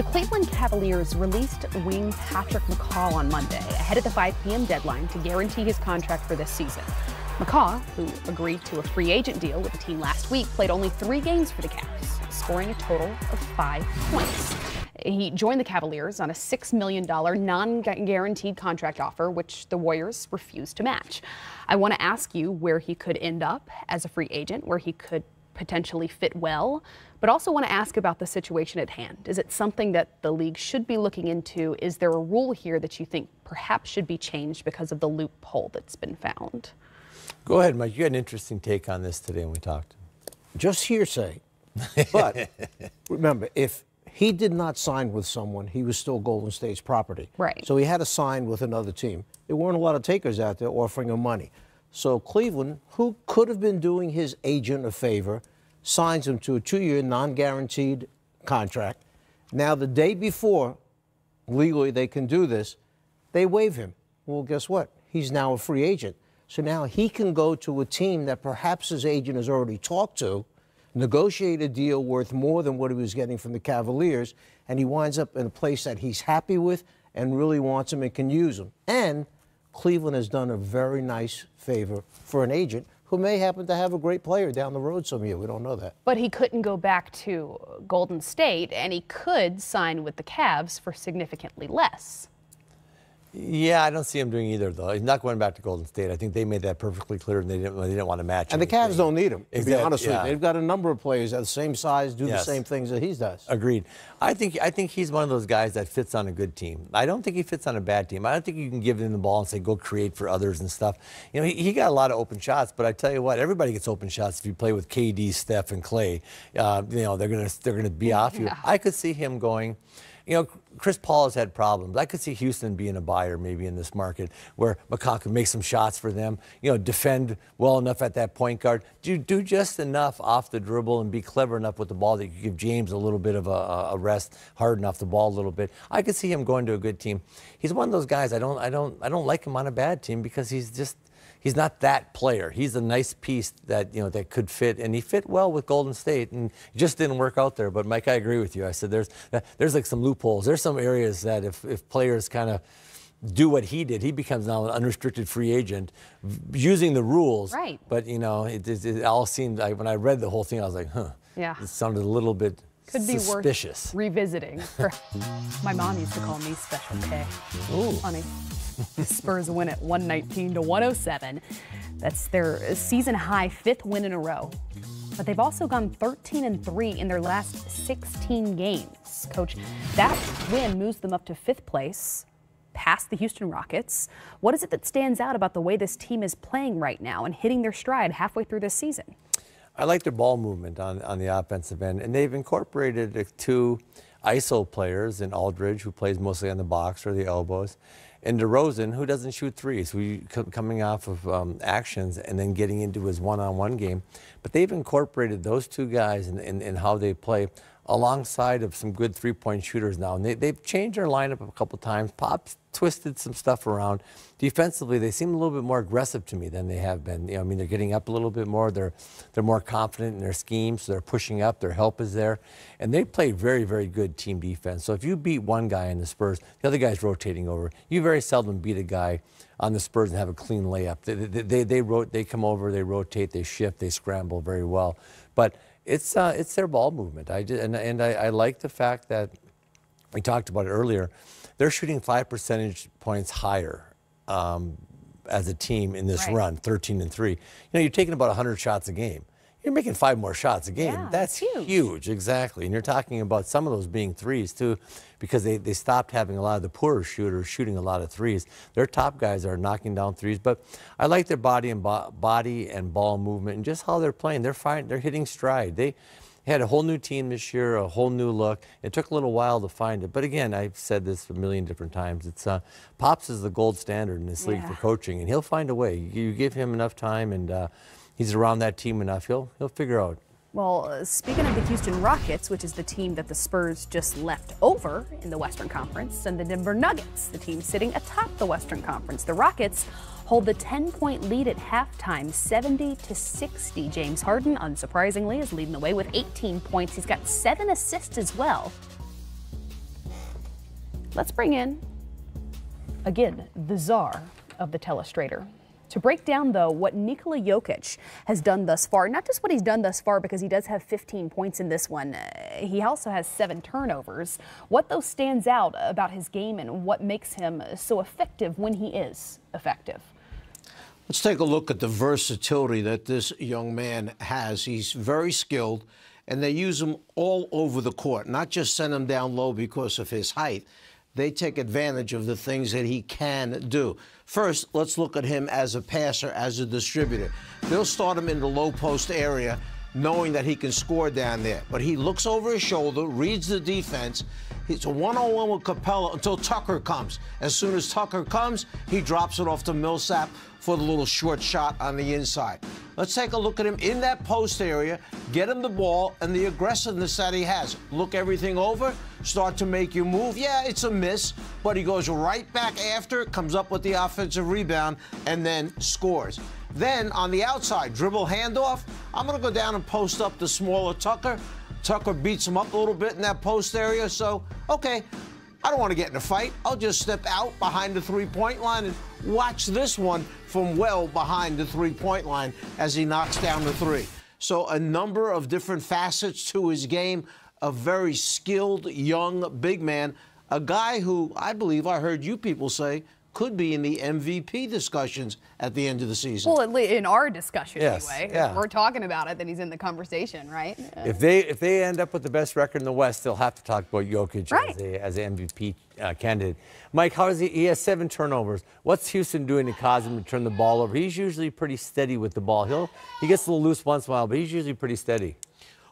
The Cleveland Cavaliers released wing Patrick McCaw on Monday, ahead of the 5 p.m. deadline to guarantee his contract for this season. McCaw, who agreed to a free agent deal with the team last week, played only three games for the Cavs, scoring a total of five points. He joined the Cavaliers on a $6 million non guaranteed contract offer, which the Warriors refused to match. I want to ask you where he could end up as a free agent, where he could potentially fit well, but also want to ask about the situation at hand. Is it something that the league should be looking into? Is there a rule here that you think perhaps should be changed because of the loophole that's been found? Go ahead, Mike. You had an interesting take on this today when we talked. Just hearsay. But remember, if he did not sign with someone, he was still Golden State's property. Right. So he had to sign with another team. There weren't a lot of takers out there offering him money. So Cleveland, who could have been doing his agent a favor, signs him to a two-year non-guaranteed contract. Now, the day before, legally they can do this, they waive him. Well, guess what? He's now a free agent. So now he can go to a team that perhaps his agent has already talked to, negotiate a deal worth more than what he was getting from the Cavaliers, and he winds up in a place that he's happy with and really wants him and can use him. And Cleveland has done a very nice favor for an agent who may happen to have a great player down the road some year. We don't know that. But he couldn't go back to Golden State, and he could sign with the Cavs for significantly less. Yeah, I don't see him doing either, though. He's not going back to Golden State. I think they made that perfectly clear, and they didn't, they didn't want to match. And anything. the Cavs don't need him, to Exactly, be honest yeah. with you. They've got a number of players that the same size, do Yes. the same things that he does. Agreed. I think I think he's one of those guys that fits on a good team. I don't think he fits on a bad team. I don't think you can give him the ball and say go create for others and stuff. You know, he, he got a lot of open shots, but I tell you what, everybody gets open shots if you play with KD, Steph, and Klay. Uh, you know, they're gonna they're gonna be off you. Yeah. I could see him going. You know, Chris Paul has had problems. I could see Houston being a buyer maybe in this market where McCaw can make some shots for them. You know, defend well enough at that point guard. Do do just enough off the dribble and be clever enough with the ball that you give James a little bit of a, a rest, Harden off the ball a little bit. I could see him going to a good team. He's one of those guys. I don't I don't I don't like him on a bad team because he's just he's not that player. He's a nice piece that you know that could fit, and he fit well with Golden State, and just didn't work out there. But Mike, I agree with you. I said there's there's like some loopholes. There's some areas that if if players kind of do what he did, he becomes now an unrestricted free agent using the rules. Right. But you know, it, it, it all seemed like when I read the whole thing, I was like, huh. Yeah. It sounded a little bit Could be suspicious. worth revisiting. My mom used to call me Special K. Ooh. Funny. The Spurs win at 119 to 107. That's their season high fifth win in a row. But they've also gone 13 and 3 in their last 16 games. Coach, that win moves them up to fifth place, past the Houston Rockets. What is it that stands out about the way this team is playing right now and hitting their stride halfway through this season? I like their ball movement on, on the offensive end, and they've incorporated two ISO players in Aldridge, who plays mostly on the box or the elbows, and DeRozan, who doesn't shoot threes, who coming off of um, actions and then getting into his one-on-one game. But they've incorporated those two guys in, in, in how they play alongside of some good three-point shooters now. And they, they've changed their lineup a couple times. Pop's twisted some stuff around. Defensively, they seem a little bit more aggressive to me than they have been. You know, I mean, they're getting up a little bit more. They're they're more confident in their schemes. They're pushing up. Their help is there, and they play very very good team defense. So if you beat one guy in the Spurs, the other guy's rotating over. You very seldom beat a guy on the Spurs and have a clean layup. They they they, they, rot- they come over, they rotate, they shift, they scramble very well. But it's uh, it's their ball movement. I did, and and I, I like the fact that we talked about it earlier. They're shooting five percentage points higher um, as a team in this Right. run, 13 and three. You know, you're taking about 100 shots a game. You're making five more shots a game. Yeah, That's that's huge. exactly. And you're talking about some of those being threes too, because they, they stopped having a lot of the poorer shooters shooting a lot of threes. Their top guys are knocking down threes, but I like their body and bo- body and ball movement and just how they're playing. They're fine. They're hitting stride. They had a whole new team this year, a whole new look. It took a little while to find it, but again, I've said this a million different times. It's uh, Pops is the gold standard in this league for coaching, and he'll find a way. You give him enough time, and uh, he's around that team enough. He'll he'll figure out. Well, uh, speaking of the Houston Rockets, which is the team that the Spurs just left over in the Western Conference, and the Denver Nuggets, the team sitting atop the Western Conference. The Rockets hold the 10-point lead at halftime, 70 to 60. James Harden, unsurprisingly, is leading the way with 18 points. He's got seven assists as well. Let's bring in, again, the czar of the telestrator. To break down, though, what Nikola Jokic has done thus far, not just what he's done thus far, because he does have 15 points in this one, uh, he also has seven turnovers. What, though, stands out about his game and what makes him so effective when he is effective? Let's take a look at the versatility that this young man has. He's very skilled, and they use him all over the court, not just send him down low because of his height. They take advantage of the things that he can do. First, let's look at him as a passer, as a distributor. They'll start him in the low post area, knowing that he can score down there. But he looks over his shoulder, reads the defense. It's a one-on-one with Capela until Tucker comes. As soon as Tucker comes, he drops it off to Millsap for the little short shot on the inside. Let's take a look at him in that post area, get him the ball and the aggressiveness that he has. Look everything over, start to make you move. Yeah, it's a miss, but he goes right back after, comes up with the offensive rebound, and then scores. Then on the outside, dribble handoff. I'm going to go down and post up the smaller Tucker. Tucker beats him up a little bit in that post area. So, okay, I don't want to get in a fight. I'll just step out behind the three point line and watch this one from well behind the three point line as he knocks down the three. So, a number of different facets to his game. A very skilled young big man, a guy who I believe I heard you people say could be in the MVP discussions at the end of the season. Well, at least in our discussion yes, anyway. Yeah. If we're talking about it, then he's in the conversation, right? If they if they end up with the best record in the West, they'll have to talk about Jokic right. as, a, as an MVP uh, candidate. Mike, how is he? He has seven turnovers. What's Houston doing to cause him to turn the ball over? He's usually pretty steady with the ball. He'll he gets a little loose once in a while, but he's usually pretty steady.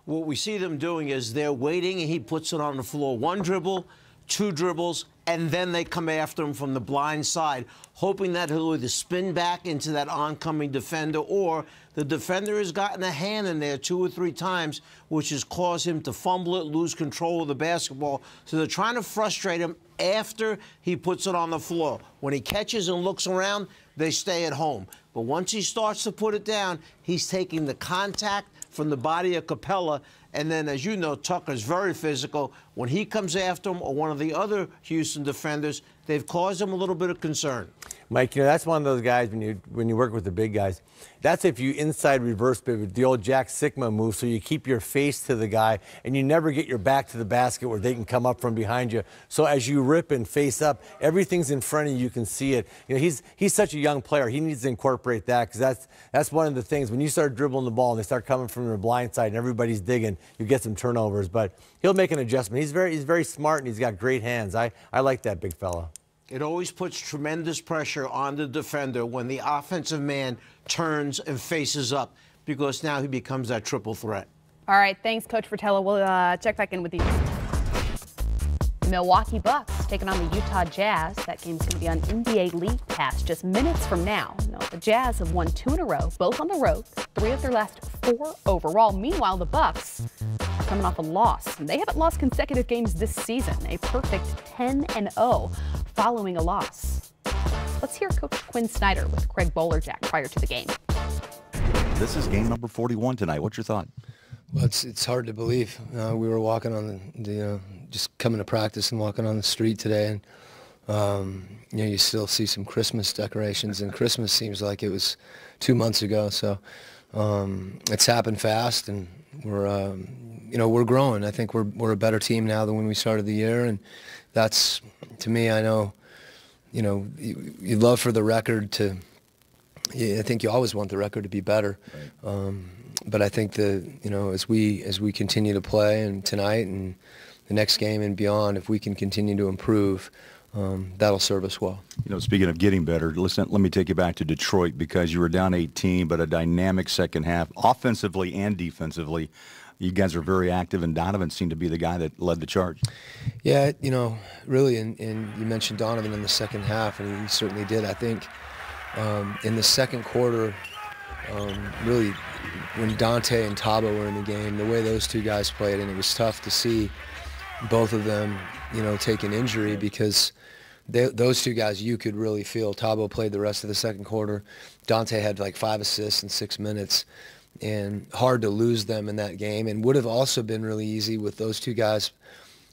What we see them doing is they're waiting, and he puts it on the floor. One dribble, two dribbles, and then they come after him from the blind side, hoping that he'll either spin back into that oncoming defender or the defender has gotten a hand in there two or three times, which has caused him to fumble it, lose control of the basketball. So they're trying to frustrate him after he puts it on the floor. When he catches and looks around, they stay at home. But once he starts to put it down, he's taking the contact from the body of Capela. and then, as you know, Tucker's very physical. When he comes after him or one of the other Houston defenders, they've caused him a little bit of concern. Mike, you know that's one of those guys when you when you work with the big guys. That's if you inside reverse the old Jack Sikma move, so you keep your face to the guy and you never get your back to the basket where they can come up from behind you. So as you rip and face up, everything's in front of you. You can see it. You know he's he's such a young player. He needs to incorporate that because that's that's one of the things when you start dribbling the ball and they start coming from your blind side and everybody's digging, you get some turnovers. But he'll make an adjustment. He's very he's very smart and he's got great hands. I I like that big fella. It always puts tremendous pressure on the defender when the offensive man turns and faces up because now he becomes that triple threat. All right, thanks, Coach Fratello. We'll uh, check back in with you. Milwaukee Bucks taking on the Utah Jazz. That game's going to be on NBA League Pass just minutes from now. The Jazz have won two in a row, both on the road, three of their last four overall. Meanwhile, the Bucks are coming off a loss. They haven't lost consecutive games this season, a perfect 10 and 0 following a loss. Let's hear Coach Quinn Snyder with Craig Bolerjack prior to the game. This is game number 41 tonight. What's your thought? Well, it's it's hard to believe. Uh, we were walking on the, the uh, just coming to practice and walking on the street today, and um, you know you still see some Christmas decorations, and Christmas seems like it was two months ago. So um, it's happened fast, and we're um, you know we're growing. I think we're we're a better team now than when we started the year, and that's to me. I know, you know, you, you love for the record to. Yeah, I think you always want the record to be better. Right. Um, but I think that you know as we as we continue to play and tonight and the next game and beyond, if we can continue to improve, um, that'll serve us well. You know, speaking of getting better, listen. Let me take you back to Detroit because you were down 18, but a dynamic second half, offensively and defensively. You guys are very active, and Donovan seemed to be the guy that led the charge. Yeah, you know, really, and, and you mentioned Donovan in the second half, and he certainly did. I think um, in the second quarter, um, really, when Dante and Thabo were in the game, the way those two guys played, and it was tough to see both of them, you know, take an injury because they, those two guys you could really feel. Thabo played the rest of the second quarter. Dante had like five assists in six minutes, and hard to lose them in that game. And would have also been really easy with those two guys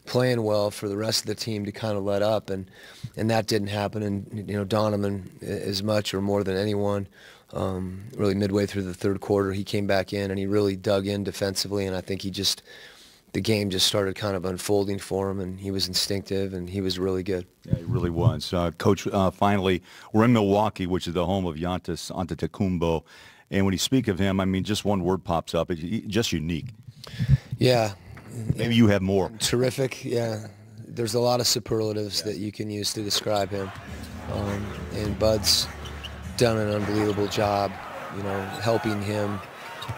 playing well for the rest of the team to kind of let up, and and that didn't happen. And you know Donovan, as much or more than anyone, um, really midway through the third quarter, he came back in and he really dug in defensively, and I think he just the game just started kind of unfolding for him, and he was instinctive and he was really good. Yeah, he really was. Uh, Coach, uh, finally, we're in Milwaukee, which is the home of Giannis Antetokounmpo, and when you speak of him, I mean, just one word pops up, it's just unique. Yeah. Maybe you have more. Terrific, yeah. There's a lot of superlatives yeah. that you can use to describe him. Um, and Bud's done an unbelievable job, you know, helping him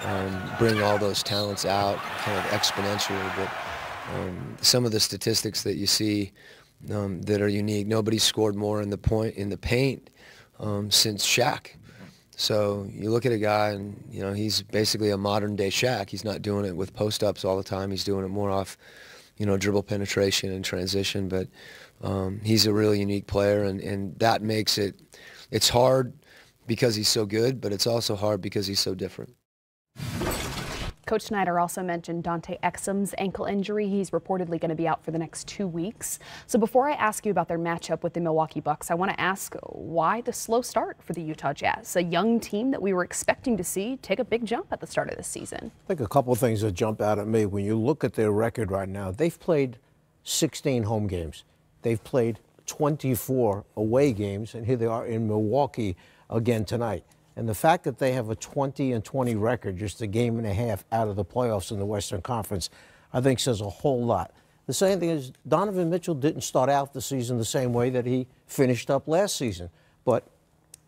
um, bring all those talents out kind of exponentially. But um, some of the statistics that you see um, that are unique, nobody scored more in the point in the paint um, since Shaq. So you look at a guy and, you know, he's basically a modern day Shaq. He's not doing it with post-ups all the time. He's doing it more off, you know, dribble penetration and transition. But um, he's a really unique player, and, and that makes it, it's hard because he's so good, but it's also hard because he's so different. Coach Snyder also mentioned Dante Exum's ankle injury. He's reportedly going to be out for the next two weeks. So before I ask you about their matchup with the Milwaukee Bucks, I want to ask why the slow start for the Utah Jazz, a young team that we were expecting to see take a big jump at the start of the season. I think a couple of things that jump out at me when you look at their record right now. They've played 16 home games. They've played 24 away games, and here they are in Milwaukee again tonight. And the fact that they have a 20 and 20 record, just a game and a half out of the playoffs in the Western Conference, I think says a whole lot. The same thing is Donovan Mitchell didn't start out the season the same way that he finished up last season. But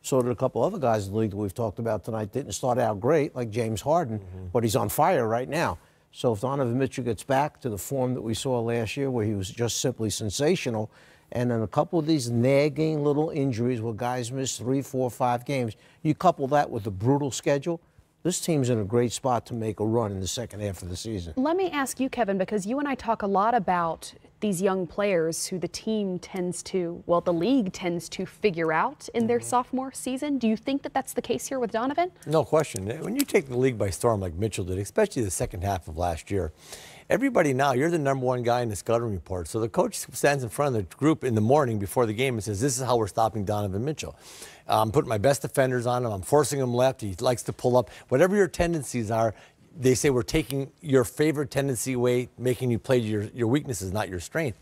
so did a couple other guys in the league that we've talked about tonight. Didn't start out great, like James Harden, mm-hmm. but he's on fire right now. So if Donovan Mitchell gets back to the form that we saw last year, where he was just simply sensational, and then a couple of these nagging little injuries where guys miss three, four, five games, you couple that with the brutal schedule, this team's in a great spot to make a run in the second half of the season. Let me ask you, Kevin, because you and I talk a lot about these young players who the team tends to, well, the league tends to figure out in mm -hmm. their sophomore season. Do you think that that's the case here with Donovan? No question. When you take the league by storm like Mitchell did, especially the second half of last year, everybody now, you're the number one guy in the scouting report. So the coach stands in front of the group in the morning before the game and says, This is how we're stopping Donovan Mitchell. I'm putting my best defenders on him. I'm forcing him left. He likes to pull up. Whatever your tendencies are, they say we're taking your favorite tendency away, making you play your, your weaknesses, not your strength.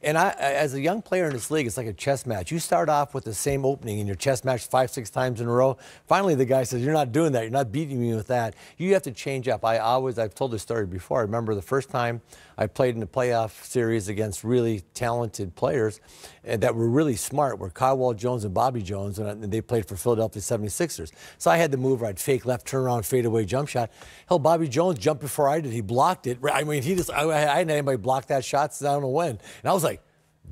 And I, as a young player in this league, it's like a chess match. You start off with the same opening in your chess match five, six times in a row. Finally, the guy says, "You're not doing that. You're not beating me with that. You have to change up." I always, I've told this story before. I remember the first time I played in a playoff series against really talented players eh, that were really smart. Were Caldwell Jones and Bobby Jones, and uh, they played for Philadelphia 76ers. So I had the move where I'd fake left, turn around, fade away jump shot. Hell, Bobby Jones jumped before I did. He blocked it. I mean, he just, I, I hadn't anybody block that shot since I don't know when. And I was like,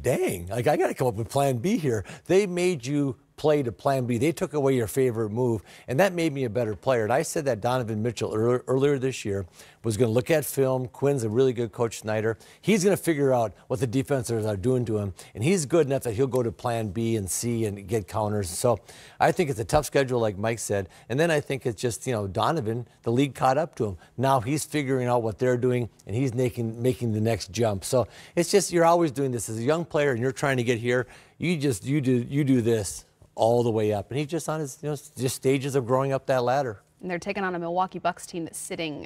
dang, like I got to come up with plan B here. They made you play to plan B. They took away your favorite move, and that made me a better player. And I said that Donovan Mitchell earlier, earlier this year was going to look at film. Quinn's a really good coach, Snyder. He's going to figure out what the defenders are doing to him, and he's good enough that he'll go to plan B and C and get counters. So I think it's a tough schedule, like Mike said. And then I think it's just, you know, Donovan, the league caught up to him. Now he's figuring out what they're doing, and he's making, making the next jump. So it's just, you're always doing this. As a young player and you're trying to get here, you just, you do, you do this all the way up. And he's just on his you know, just stages of growing up that ladder. And they're taking on a Milwaukee Bucks team that's sitting